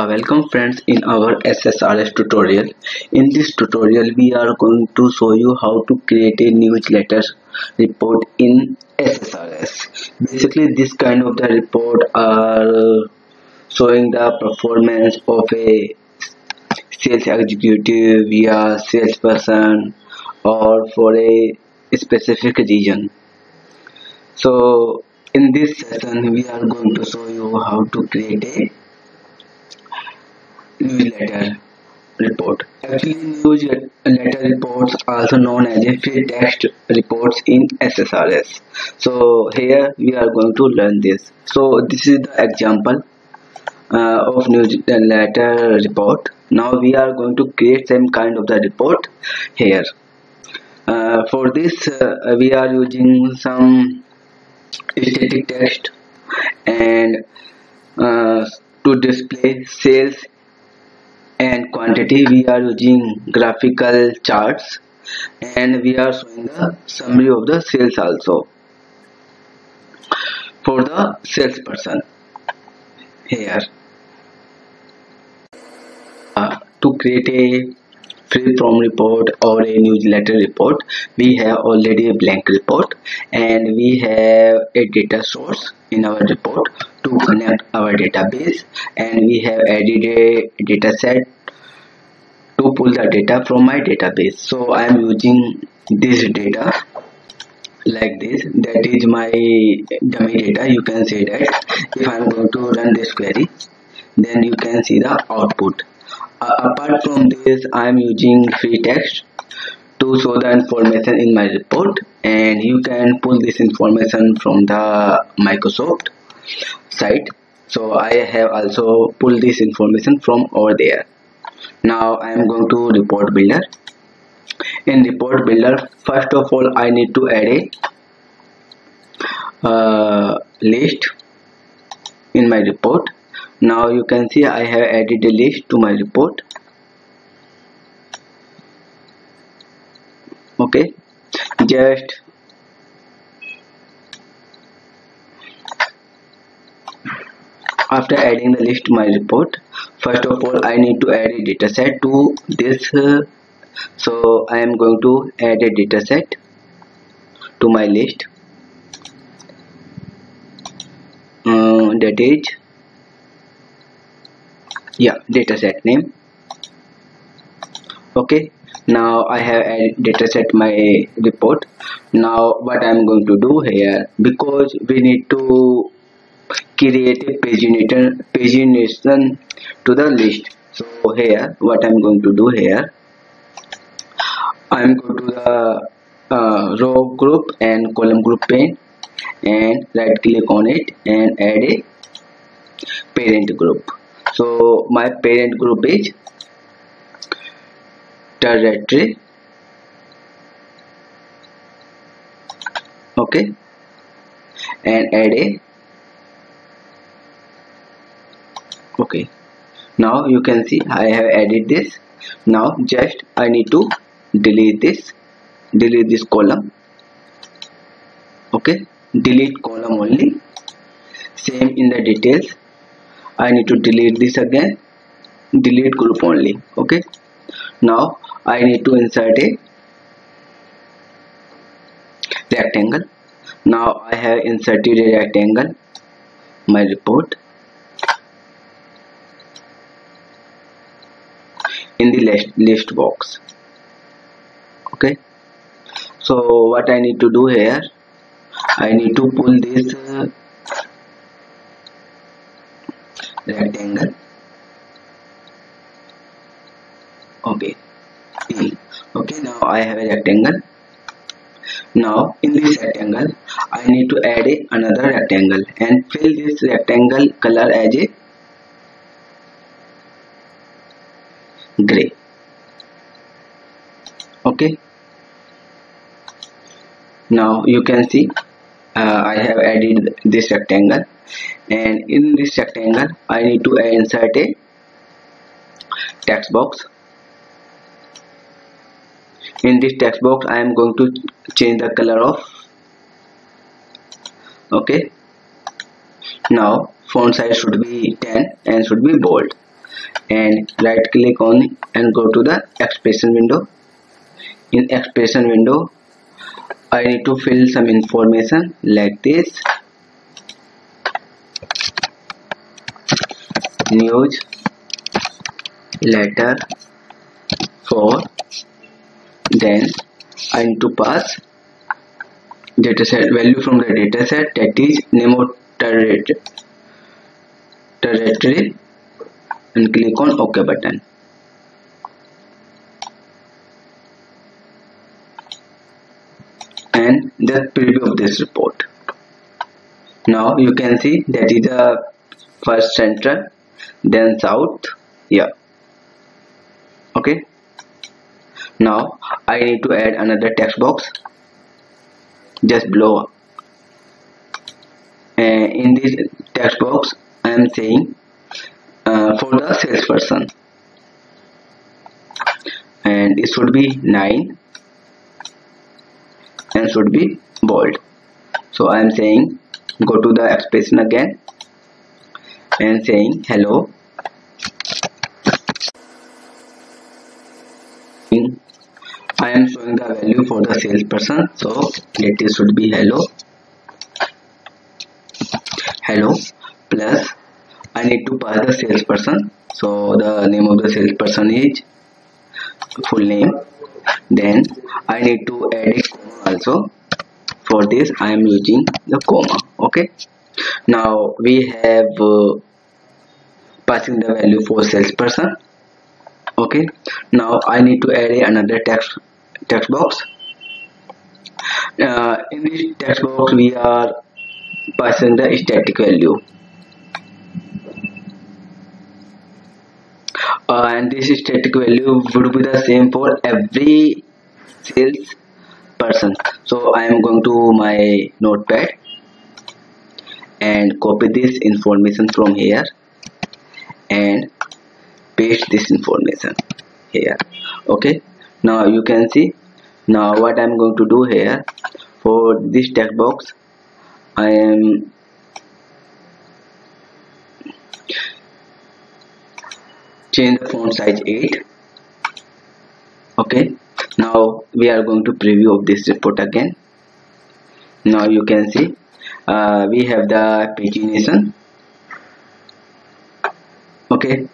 Uh, welcome friends in our SSRS tutorial. In this tutorial we are going to show you how to create a newsletter report in SSRS. Basically this kind of the report are showing the performance of a sales executive via salesperson or for a specific region. So in this session we are going to show you how to create a newsletter report. Actually, newsletter reports also known as a free text reports in SSRS. So here we are going to learn this. So this is the example uh, of newsletter report. Now we are going to create some kind of the report here. Uh, for this uh, we are using some static text and uh, to display sales and quantity we are using graphical charts and we are showing the summary of the sales also. For the salesperson here uh, to create a free form report or a newsletter report we have already a blank report and we have a data source in our report to connect our database and we have added a data set to pull the data from my database. So I am using this data like this. That is my dummy data. You can say that. If I am going to run this query then you can see the output. Uh, apart from this I am using free text to show the information in my report and you can pull this information from the Microsoft site so I have also pulled this information from over there. Now I am going to report builder. In report builder first of all I need to add a uh, list in my report. Now you can see I have added a list to my report. Okay? Just after adding the list to my report first of all I need to add a dataset to this uh, so I am going to add a dataset to my list. Uh, that is yeah dataset name. Okay now I have added dataset my report. Now what I'm going to do here because we need to create a pagination to the list. So here what I'm going to do here I'm going to the uh, row group and column group pane and right click on it and add a parent group. So my parent group is territory. Okay. And add a okay now you can see I have added this. Now just I need to delete this. Delete this column. Okay. Delete column only. Same in the details. I need to delete this again. Delete group only. Okay. Now I need to insert a rectangle. Now I have inserted a rectangle. My report in the list, list box. Okay? So what I need to do here I need to pull this uh, rectangle okay. Okay now I have a rectangle. Now in this rectangle I need to add a, another rectangle and fill this rectangle color as a gray okay. Now you can see uh, I have added this rectangle. And in this rectangle I need to insert a text box. In this text box I am going to change the color of okay. Now font size should be 10 and should be bold and right click on and go to the expression window. In expression window I need to fill some information like this. News letter for then I need to pass dataset value from the dataset that is name of territory and click on ok button. And the preview of this report. Now you can see that is the first central then south yeah okay? Now I need to add another text box. Just below. Uh, in this text box I am saying for the salesperson and it should be 9 and should be bold. So I am saying go to the expression again. And saying hello. I am showing the value for the salesperson so it should be hello. Hello plus I need to pass the salesperson. So the name of the salesperson is full name. Then I need to add a comma also. For this I am using the comma okay? Now we have uh, passing the value for salesperson okay? Now I need to add another text text box. Uh, in this text box we are passing the static value uh, and this static value would be the same for every sales person. So I am going to my notepad and copy this information from here and paste this information here. Okay? Now you can see. Now what I'm going to do here for this text box I am change the font size 8 okay. Now we are going to preview of this report again. Now you can see uh, we have the pagination. Okay.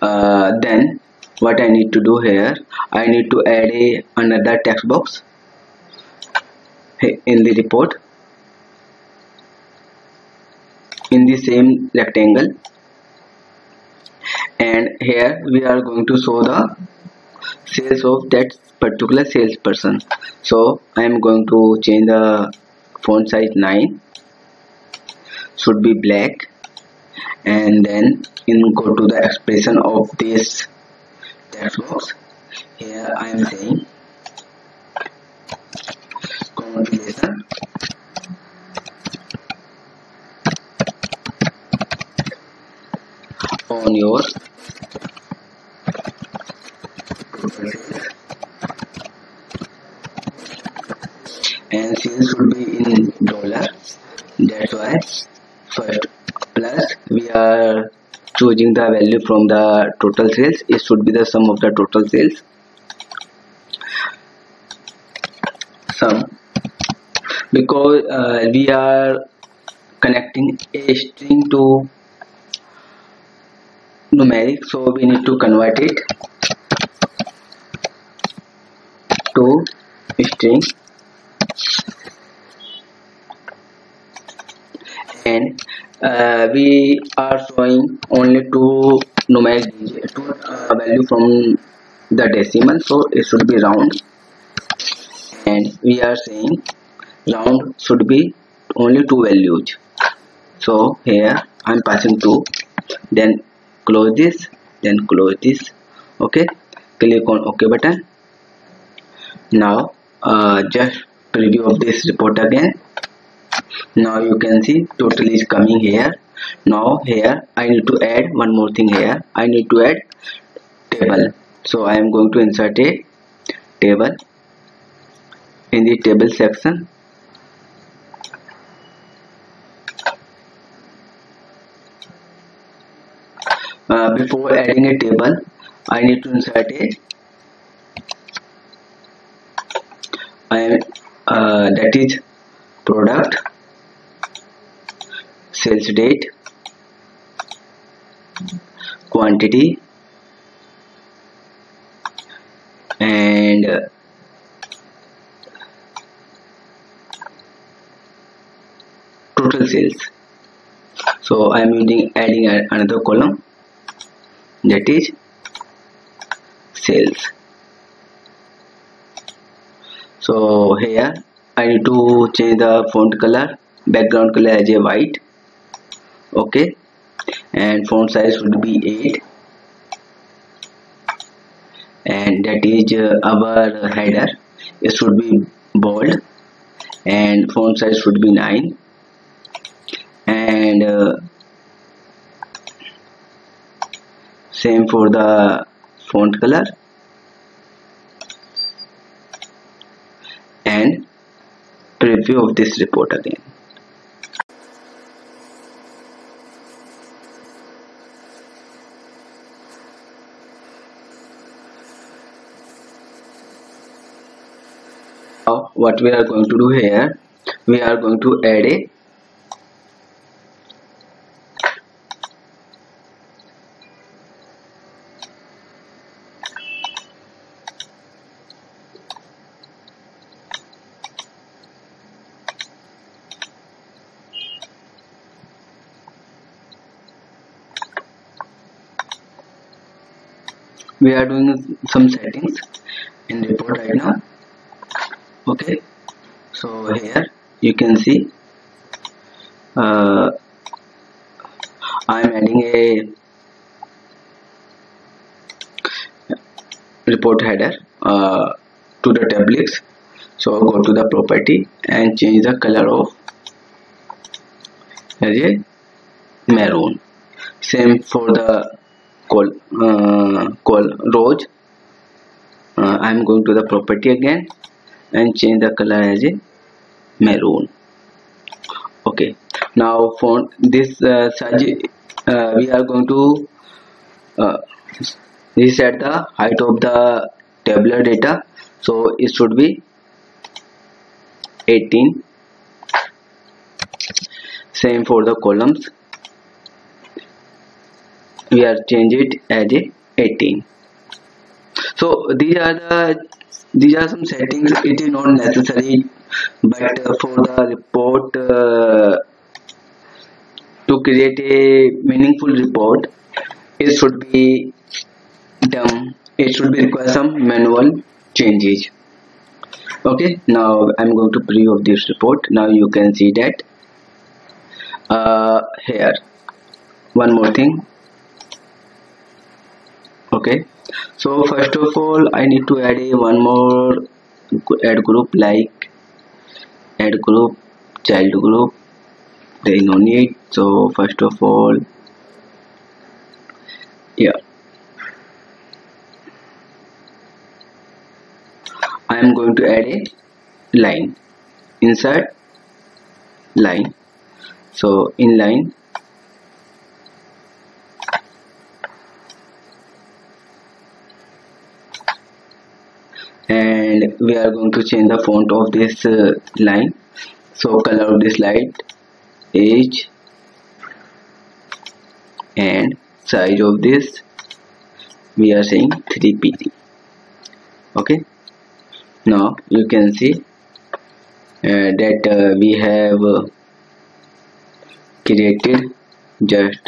Uh, then what I need to do here I need to add a another text box in the report in the same rectangle. And here we are going to show the sales of that particular salesperson. So I am going to change the font size 9 should be black. And then in go to the expression of this. Text box here I am saying congratulations on your and sales should be in dollar. That's why first plus we are choosing the value from the total sales. It should be the sum of the total sales. Sum. Because uh, we are connecting a string to numeric so we need to convert it to string. And uh, we are showing only two numeric two uh, value from the decimal so it should be round. And we are saying round should be only two values. So here i'm passing two. Then close this then close this okay? Click on ok button. Now uh, just preview of this report again. Now you can see total is coming here. Now here I need to add one more thing here. I need to add table. So I am going to insert a table in the table section uh, before adding a table I need to insert a I uh, that is product sales date quantity and uh, total sales. So I am using adding another column that is sales. So here I need to change the font color background color as a white. Okay. And font size would be 8 and that is uh, our header. It should be bold. And font size should be 9 and uh, same for the font color. And preview of this report again. Now what we are going to do here we are going to add a we are doing some settings in report right now. Okay. So here you can see uh, I'm adding a report header uh, to the tablix. So go to the property and change the color of as a maroon. Same for the call call rows uh, I'm going to the property again and change the color as a maroon. Okay. Now for this uh, uh, we are going to uh, reset the height of the tabular data. So it should be 18 same for the columns we are change it as a 18 so these are the these are some settings. It is not necessary but uh, for the report uh, to create a meaningful report it should be done. It should be require some manual changes. Okay now i'm going to preview of this report. Now you can see that uh, here. One more thing okay. So first of all I need to add a one more add group like add group child group there is no need so first of all yeah. I am going to add a line. Insert line. So in line and we are going to change the font of this uh, line. So color of this light age and size of this we are saying 3 pt okay? Now you can see uh, that uh, we have uh, created just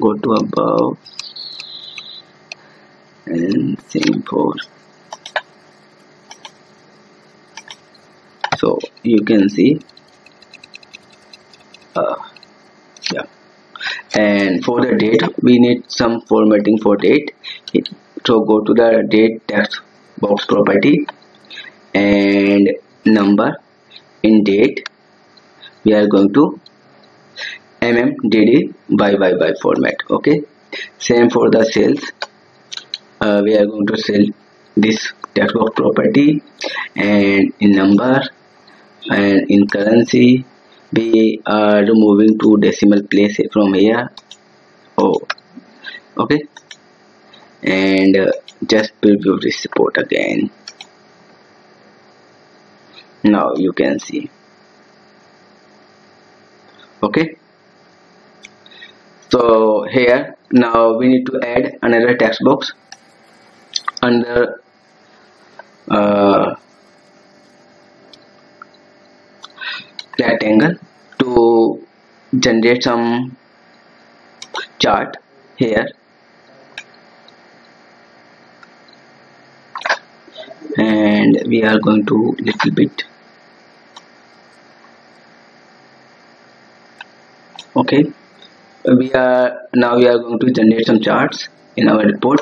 go to above and same for so you can see. Uh, yeah. And for the date we need some formatting for date. So go to the date text box property and number in date. We are going to mmdd by by by format okay? Same for the sales. Uh, we are going to sell this text box property and in number and in currency we are moving to decimal place from here. Oh okay. And uh, just preview this report again. Now you can see. Okay. So here now we need to add another text box under uh, rectangle to generate some chart here. And we are going to little bit. Okay. We are now we are going to generate some charts in our report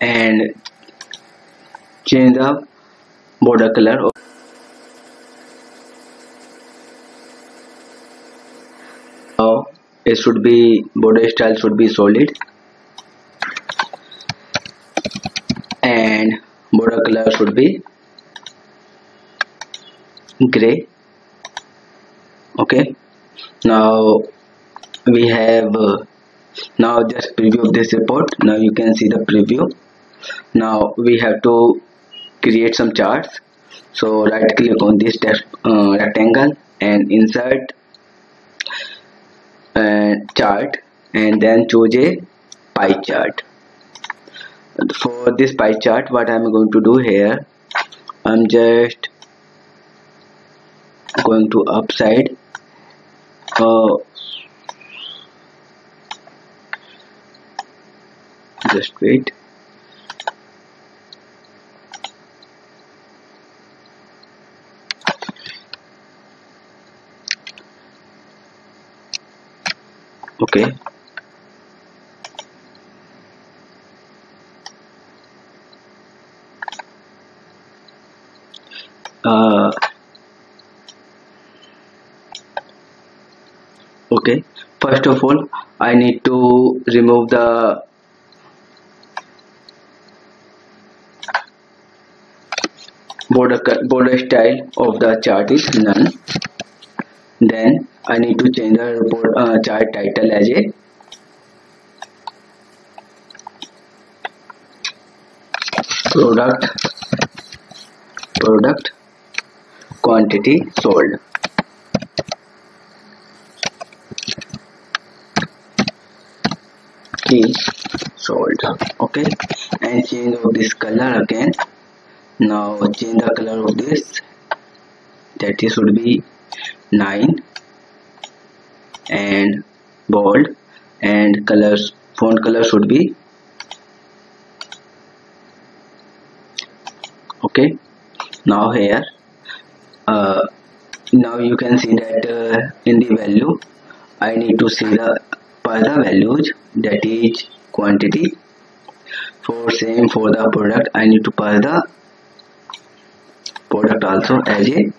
and change the border color now it should be border style should be solid. And border color should be gray. Okay. Now we have uh, now just preview this report. Now you can see the preview. Now we have to create some charts. So right click on this uh, rectangle and insert uh, chart and then choose a pie chart. For this pie chart what I'm going to do here I'm just going to upside uh, just wait okay uh, okay first of all I need to remove the border border style of the chart is none. Then I need to change the report uh, chart title as a product product quantity sold key sold okay and change of this color again now change the color of this that is should be 9 and bold and colors font color should be okay. Now here uh, now you can see that uh, in the value I need to see the per the values that is quantity. For same for the product I need to pass the product also as a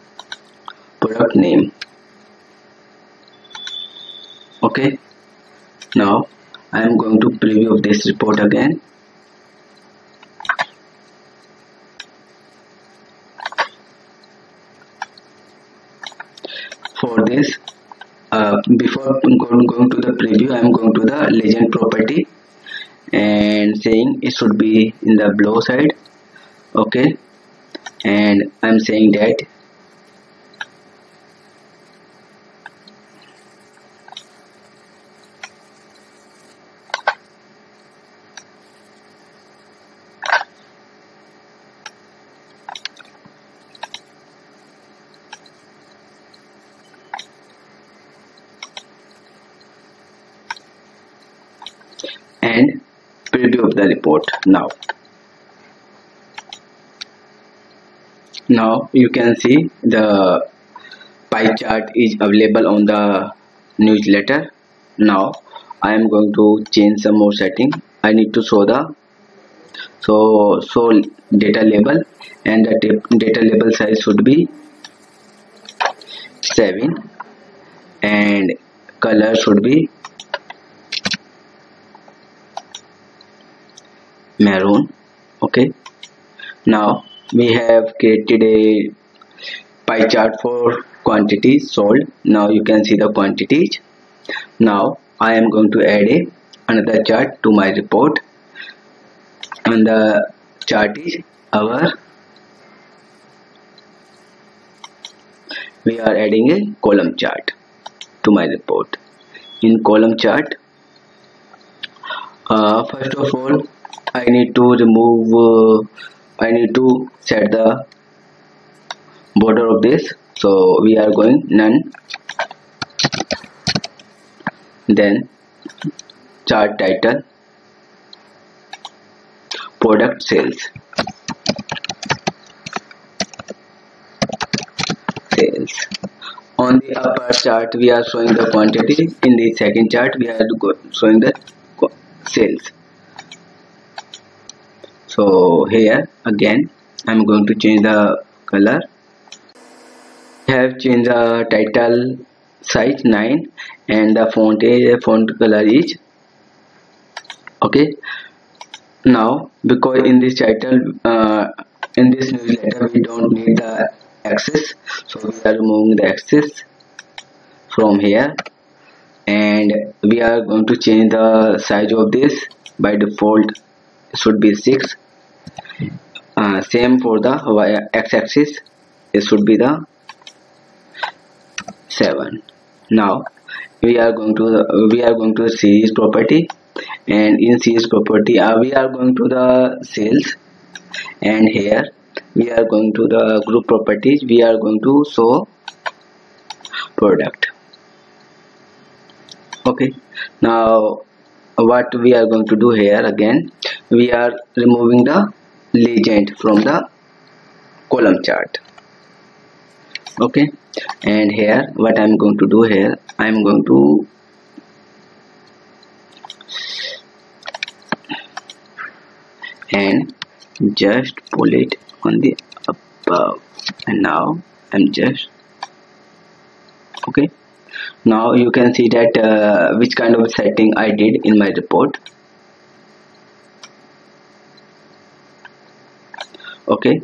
product name okay. Now I am going to preview this report again. For this uh, before going, to the preview I am going to the legend property and saying it should be in the below side. Okay. And I'm saying that and preview of the report. Now now you can see the pie chart is available on the newsletter. Now I am going to change some more setting. I need to show the so so data label and the data label size should be 7 and color should be maroon. Okay. Now we have created a pie chart for quantities sold. Now you can see the quantities. Now I am going to add a another chart to my report. And the chart is our we are adding a column chart to my report. In column chart uh, first of all I need to remove uh, I need to set the border of this. So we are going none. Then chart title. Product sales. Sales. On the upper chart we are showing the quantity. In the second chart we are showing the sales so here again I'm going to change the color. Have changed the title size 9 and the font is font color is okay. Now because in this title uh, in this newsletter we don't need the axis so we are removing the axis from here. And we are going to change the size of this by default should be 6 uh, same for the x-axis it should be the 7 now we are going to we are going to series property and in series property uh, we are going to the sales and here we are going to the group properties we are going to show product. Okay. Now what we are going to do here again we are removing the legend from the column chart. Okay? And here what i'm going to do here i'm going to and just pull it on the above. And now I'm just okay now you can see that uh, which kind of setting I did in my report. Okay.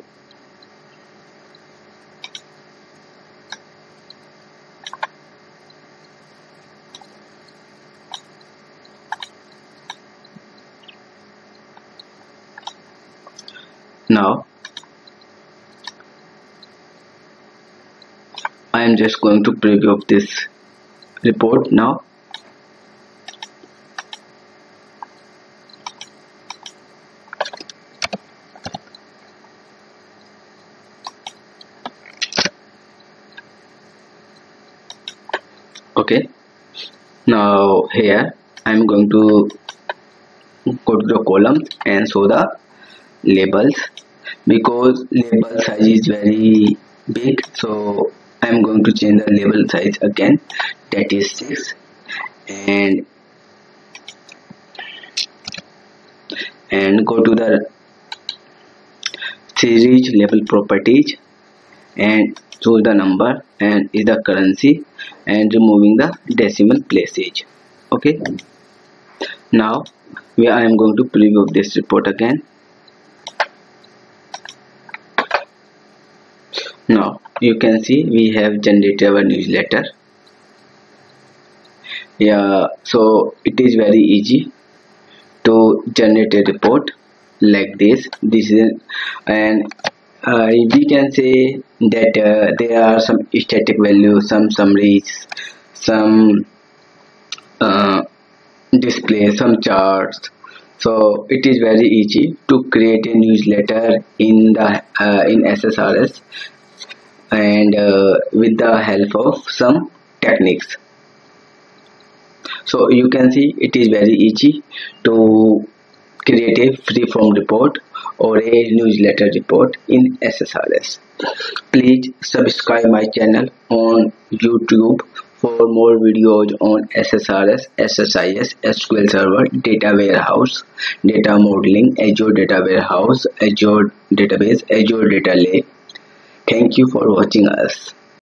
Now I am just going to preview of this report now. Okay. Now here I'm going to go to the columns and show the labels because label size is very big. So I'm going to change the label size again 6 and and go to the series level properties and choose the number and is the currency and removing the decimal places okay? Now we I am going to preview this report again. Now you can see we have generated our newsletter yeah so it is very easy to generate a report like this. This is and uh, we can say that uh, there are some static values some summaries some uh, display some charts. So it is very easy to create a newsletter in the uh, in SSRS and uh, with the help of some techniques so you can see it is very easy to create a free-form report or a newsletter report in SSRS. Please subscribe my channel on YouTube for more videos on SSRS, SSIS, SQL Server, Data Warehouse, Data Modeling, Azure Data Warehouse, Azure Database, Azure Data Lake, Thank you for watching us.